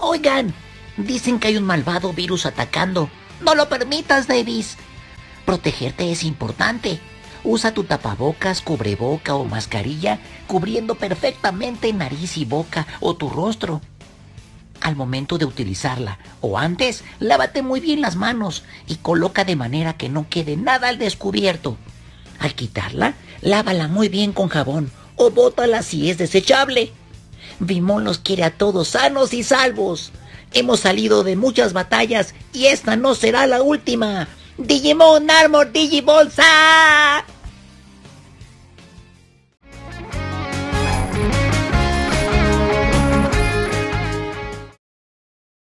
Oigan, dicen que hay un malvado virus atacando. No lo permitas, Davis. Protegerte es importante. Usa tu tapabocas, cubreboca o mascarilla cubriendo perfectamente nariz y boca o tu rostro. Al momento de utilizarla o antes, lávate muy bien las manos y coloca de manera que no quede nada al descubierto. Al quitarla, lávala muy bien con jabón o bótala si es desechable. Vimón los quiere a todos sanos y salvos. Hemos salido de muchas batallas y esta no será la última. Digimon Armor Digibolsa.